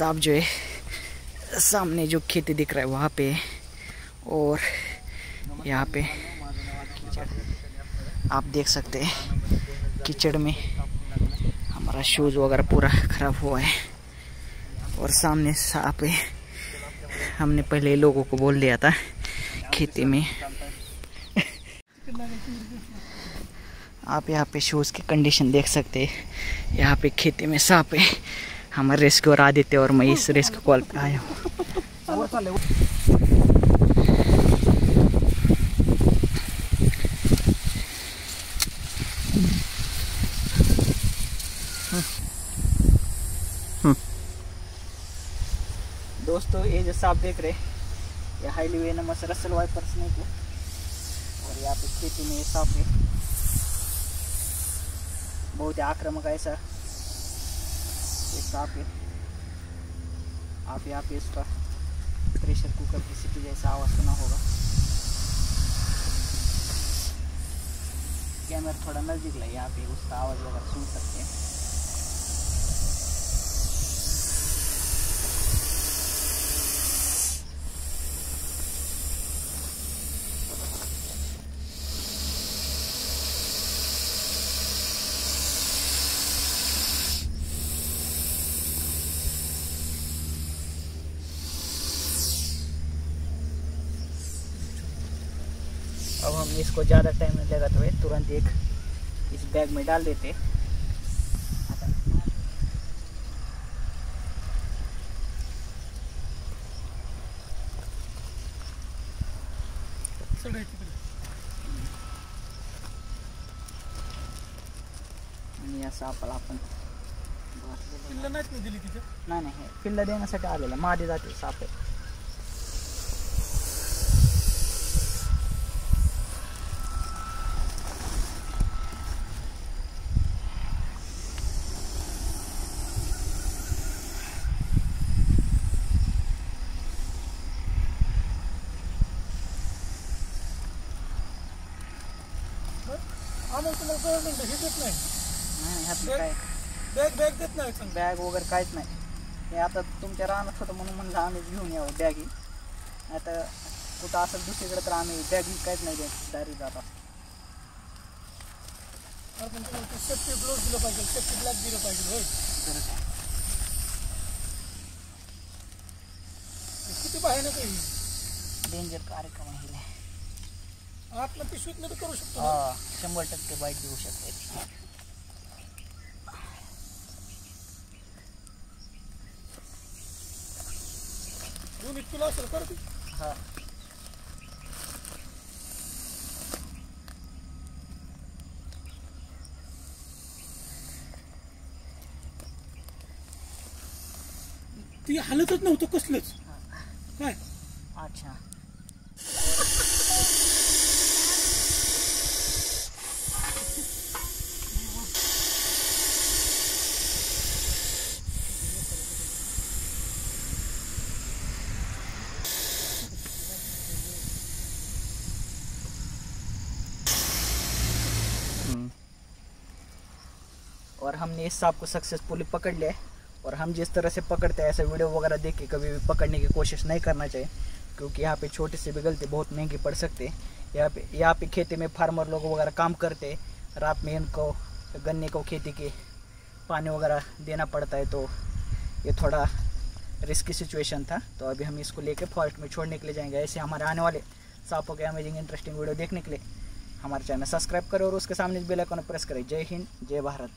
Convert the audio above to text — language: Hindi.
सांप जो है, सामने जो खेती दिख रहा है वहाँ पे और यहाँ पे आप देख सकते हैं कीचड़ में हमारा शूज़ वगैरह पूरा ख़राब हुआ है और सामने सांप है हमने पहले लोगों को बोल दिया था खेती में। आप यहाँ पे शूज़ की कंडीशन देख सकते हैं। यहाँ पे खेती में सांप है। हमारे रेस्क्यू और आदित्य और मैं इस रेस्क्यू कॉल पे आया। हूँ दोस्तों, ये जो सांप देख रहे हैं, ये highly venomous Russell viper snake है और यहाँ पे खेती में ये सांप है। बहुत ही आक्रामक ऐसा। ये आप आप यहाँ पे इसका प्रेशर कुकर की जैसा आवाज़ सुना होगा। कैमरा थोड़ा नज़दीक लगे यहाँ पे उसका आवाज़ वगैरह सुन सकते हैं। अब हम इसको ज़्यादा टाइम नहीं लगा तो तुरंत एक इस बैग में डाल देते। असं आपला आपण नाही नाही देण्यासाठी आलेलं मादी जाते साप आहे आम्हाला तुम्हाला गव्हर्नमेंट हे देत नाही. नाही ह्यातलं काय? बॅग बॅग देत नाही सांग बॅग वगैरे काहीच नाही. हे आता तुमच्या रानात होतं म्हणून म्हणलं आम्ही घेऊन यावं बॅगी. आता कुठं असेल दुसरीकडे तर आम्ही बॅगी काहीच नाही देत डायरेक्ट जात पण तुम्हाला सेफ्टी ग्लोव्ह दिलं पाहिजे सेफ्टी ब्लॅक दिलं पाहिजे होय? किती भयानक आहे ही. डेंजर कार्यक्रम आहे आतलं पिशवीत तर करू शकतो ना. हा शंभर टक्के बाईट देऊ शकते. दोन एक किलो असेल. हा ती हालतच नव्हतं कसलंच काय अच्छा और हमने इस सांप को सक्सेसफुली पकड़ लिया और हम जिस तरह से पकड़ते हैं, ऐसे वीडियो वगैरह देख के कभी भी पकड़ने की कोशिश नहीं करना चाहिए, क्योंकि यहाँ पे छोटी सी भी गलती बहुत महँगी पड़ सकती है। यहाँ पे यहाँ पे खेती में फार्मर लोग वगैरह काम करते रात में इनको गन्ने को खेती के पानी वगैरह देना पड़ता है तो ये थोड़ा रिस्की सिचुएशन था। तो अभी हम इसको लेके फॉरेस्ट में छोड़ने के लिए जाएँगे। ऐसे हमारे आने वाले सांपों के अमेजिंग इंटरेस्टिंग वीडियो देखने के लिए हमारे चैनल सब्सक्राइब करें और उसके सामने बेल आइकन प्रेस करें। जय हिंद, जय भारत।